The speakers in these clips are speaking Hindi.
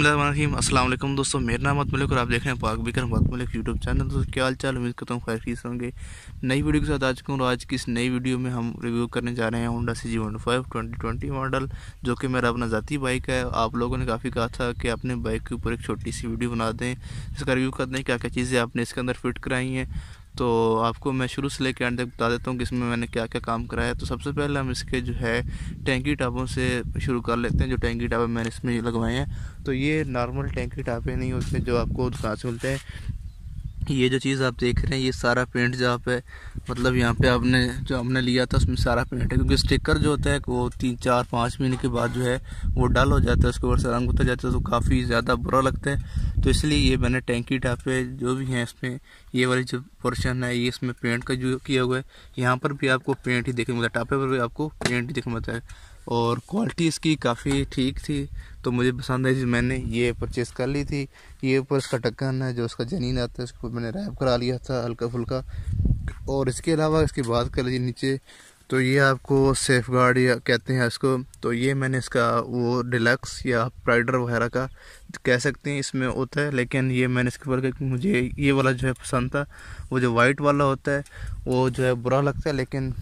अस्सलाम वालेकुम दोस्तों, मेरा नाम मलिक और आप देख रहे हैं पाक बिकर मलिक यूट्यूब चैनल। दोस्तों क्या हाल चाल? उम्मीद करता हूँ खैर होंगे। नई वीडियो के साथ आ चुका हूँ और आज की इस नई वीडियो में हम रिव्यू करने जा रहे हैं Honda C G one five twenty twenty model जो कि मेरा अपना ज़ाती बाइक है। आप लोगों ने काफ़ी कहा था कि अपने बाइक के ऊपर एक छोटी सी वीडियो बना दें इसका रिव्यू करते हैं क्या क्या चीज़ें आपने इसके अंदर फिट कराई हैं। तो आपको मैं शुरू से लेकर एंड तक बता देता हूँ कि इसमें मैंने क्या क्या काम कराया तो सबसे पहले हम इसके जो है टैंकी टापों से शुरू कर लेते हैं, जो टैंकी टापे मैंने इसमें लगवाए हैं। तो ये नॉर्मल टैंकी टापे नहीं होते जो आपको दुकान से मिलते हैं ये जो चीज़ आप देख रहे हैं, ये सारा पेंट जहाँ पे मतलब यहाँ पे आपने, जो हमने लिया था, उसमें सारा पेंट है। क्योंकि स्टिकर जो होता है, वो तीन, चार, पाँच महीने के बाद जो है, वो डल हो जाता है, उसके ऊपर से रंग उतर जाता है तो काफ़ी ज़्यादा बुरा लगता है। तो इसलिए ये मैंने टैंकी टापे जो भी हैं, इसमें ये वाली जो पोर्शन है, ये इसमें पेंट का जो किया हुआ है। यहाँ पर भी आपको पेंट ही देखने मिलता है टापे पर भी आपको पेंट ही देखने मिलता है। और क्वालिटी इसकी काफ़ी ठीक थी। तो मुझे पसंद आई मैंने ये परचेज़ कर ली थी। ये ऊपर इसका ढक्कन है, जो उसका जनीन आता है उसको मैंने रैप करा लिया था हल्का फुल्का और इसके अलावा इसकी बात कर लीजिए नीचे तो ये आपको सेफ़ गार्ड या कहते हैं इसको तो ये मैंने इसका वो डिलक्स या प्राइडर वगैरह का कह सकते हैं, इसमें होता है। लेकिन ये मैंने इसके ऊपर मुझे ये वाला जो है पसंद था, वो जो वाइट वाला होता है, वो जो है बुरा लगता है, लेकिन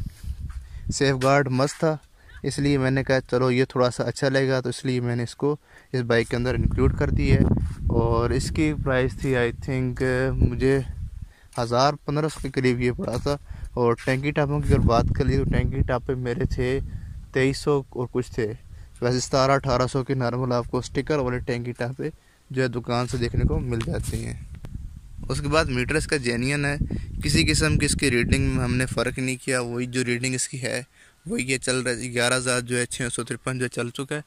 सेफ़ गार्ड मस्त था। इसलिए मैंने कहा, चलो, ये थोड़ा सा अच्छा लगेगा। तो इसलिए मैंने इसको इस बाइक के अंदर इंक्लूड कर दी है। और इसकी प्राइस थी आई थिंक मुझे हज़ार पंद्रह सौ के करीब ये पड़ा था। और टैंकी टापों की अगर बात कर ली तो टैंकी टापे मेरे थे तेईस सौ और कुछ थे। वैसे सतारह, अठारह सौ के नॉर्मल आपको स्टिकर वाले टैंकी टापे जो है दुकान से देखने को मिल जाते हैं। उसके बाद मीटर इसका जेनियन है। किसी किस्म की इसकी रीडिंग में हमने फ़र्क नहीं किया। वही जो रीडिंग इसकी है वही ये चल रहा है, ग्यारह हज़ार जो है छः सौ तिरपन जो चल चुका है।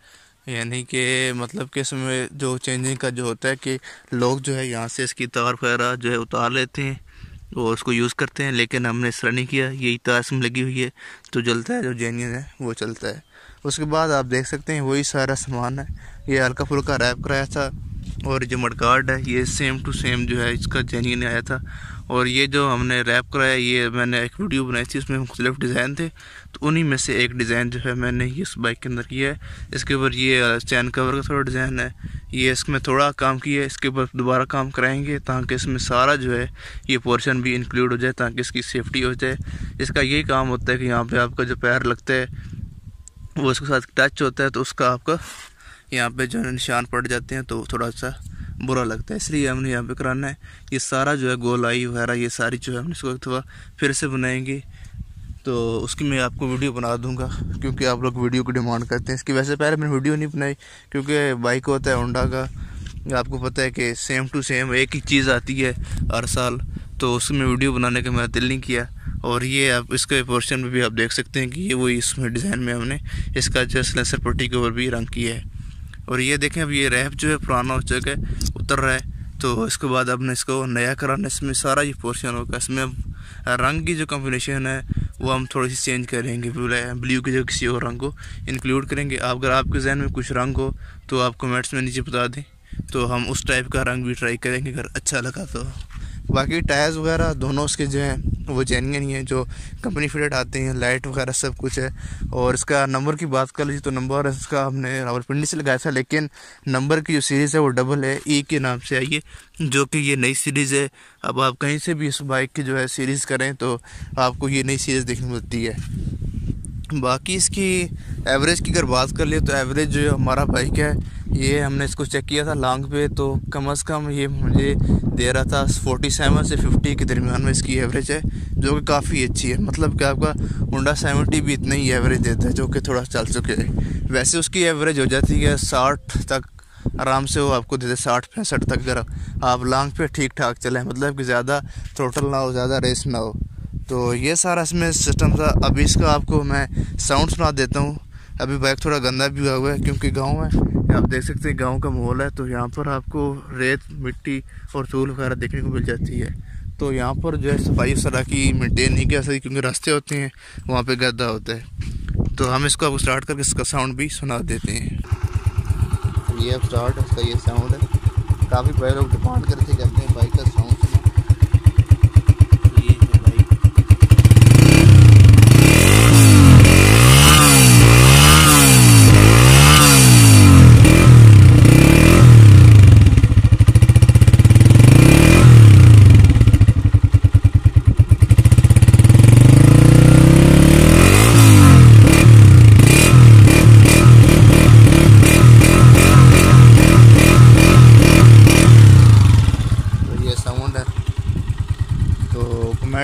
यानी कि मतलब कि इसमें जो चेंजिंग का जो होता है कि लोग जो है यहाँ से इसकी तार वगैरह जो है उतार लेते हैं और उसको यूज़ करते हैं, लेकिन हमने इस तरह नहीं किया। यही तार इसमें लगी हुई है तो जलता है, जो जेनियन है, वो चलता है। उसके बाद आप देख सकते हैं, वही सारा सामान है। ये हल्का फुल्का रैप कराया था और जो मडगार्ड है, ये सेम टू सेम जो है इसका जेनियन आया था। और ये जो हमने रैप कराया, ये मैंने एक वीडियो बनाई थी, उसमें मुख्तलिफ़ डिज़ाइन थे तो उन्हीं में से एक डिज़ाइन जो है मैंने इस बाइक के अंदर किया है। इसके ऊपर ये चैन कवर का थोड़ा डिज़ाइन है, ये इसमें थोड़ा काम किया है, इसके ऊपर दोबारा काम कराएँगे, ताकि इसमें सारा जो है, ये पोर्शन भी इंक्लूड हो जाए, ताकि इसकी सेफ्टी हो जाए। इसका यही काम होता है कि यहाँ पर आपका जो पैर लगता है, वो उसके साथ टच होता है तो उसका आपका यहाँ पे जो निशान पड़ जाते हैं तो थोड़ा सा बुरा लगता है, इसलिए हमने यहाँ पे कराना है। ये सारा जो है गोलाई वगैरह, ये सारी जो है हमने इसको थोड़ा फिर से बनाएँगे। तो उसकी मैं आपको वीडियो बना दूँगा, क्योंकि आप लोग वीडियो की डिमांड करते हैं। इसकी वैसे पहले मैंने वीडियो नहीं बनाई, क्योंकि बाइक होता है होंडा का। आपको पता है कि सेम टू सेम एक ही चीज़ आती है हर साल। तो उसमें वीडियो बनाने का मेरा दिल नहीं किया। और ये आप इसके पोर्शन में भी आप देख सकते हैं कि ये वही इसमें डिज़ाइन में हमने इसका जो सलेंसर पट्टी के ऊपर भी रंग किया है। और ये देखें, अब ये रैप जो है पुराना हो चुका है उतर रहा है। तो इसके बाद अब इसको नया कराना इसमें सारा ये पोर्शन होगा। इसमें रंग की जो कॉम्बिनेशन है, वो हम थोड़ी सी चेंज करेंगे। ब्लू की जो किसी और रंग को इंक्लूड करेंगे। आप अगर आपके जहन में कुछ रंग हो तो आप कमेंट्स में नीचे बता दें। तो हम उस टाइप का रंग भी ट्राई करेंगे, अगर अच्छा लगा तो। बाकी टायर्स वगैरह दोनों उसके जो हैं, वो जेनविन ही हैं, जो कंपनी फिटेड आते हैं लाइट वगैरह सब कुछ है। और इसका नंबर की बात कर लीजिए तो नंबर इसका हमने रावलपिंडी से लगाया था, लेकिन नंबर की जो सीरीज़ है वो डबल है ई e के नाम से है जो कि ये नई सीरीज़ है। अब आप कहीं से भी इस बाइक की जो है सीरीज़ करें तो आपको ये नई सीरीज़ देखने को मिलती है। बाकी इसकी एवरेज की अगर बात कर ले तो एवरेज जो हमारा बाइक है ये हमने इसको चेक किया था लॉन्ग पे तो कम अज़ कम ये मुझे दे रहा था फोर्टी सेवन से फिफ्टी के दरमियान में इसकी एवरेज है, जो कि काफ़ी अच्छी है। मतलब कि आपका होंडा सेवेंटी भी इतना ही एवरेज देता है, जो कि थोड़ा चल चुके हैं। वैसे उसकी एवरेज हो जाती है साठ तक, आराम से वो आपको देते साठ पैंसठ तक अगर आप लॉन्ग पे ठीक ठाक चलें मतलब कि ज़्यादा टोटल ना हो, ज़्यादा रेस ना हो। तो ये सारा इसमें सिस्टम था। अभी इसका आपको मैं साउंड सुना देता हूँ। अभी बाइक थोड़ा गंदा भी हुआ हुआ है, क्योंकि गाँव है आप देख सकते हैं गाँव का माहौल है तो यहाँ पर आपको रेत, मिट्टी और चूल वगैरह देखने को मिल जाती है। तो यहाँ पर जो है सफ़ाई सरा की मेनटेन नहीं किया सकती क्योंकि रास्ते होते हैं, वहाँ पर गद्दा होता है। तो हम इसको अब स्टार्ट करके इसका साउंड भी सुना देते हैं। ये अब स्टार्ट इसका ये साउंड है। काफ़ी पहले लोग डिमांड करते करते हैं बाइक का साउंड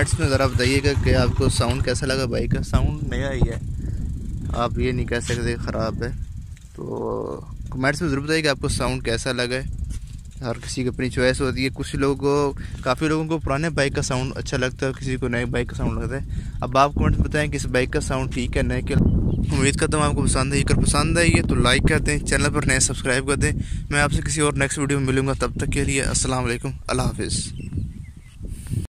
कमेंट्स में ज़रा बताइएगा कि आपको साउंड कैसा लगा बाइक का? साउंड नया ही है। आप ये नहीं कह सकते ख़राब है। तो कमेंट्स में ज़रूर बताइए कि आपको साउंड कैसा लगा है। हर किसी की अपनी चॉइस होती है। कुछ लोगों को काफ़ी लोगों को पुराने बाइक का साउंड अच्छा लगता है किसी को नए बाइक का साउंड लगता है। अब आप कमेंट्स बताएँ कि इस बाइक का साउंड ठीक है, नए के उम्मीद करता हूँ आपको पसंद है। अगर पसंद आई है तो लाइक कर दें। चैनल पर नए सब्सक्राइब कर दें। मैं आपसे किसी और नेक्स्ट वीडियो में मिलूँगा। तब तक के लिए असल अल्लाह हाफिज़।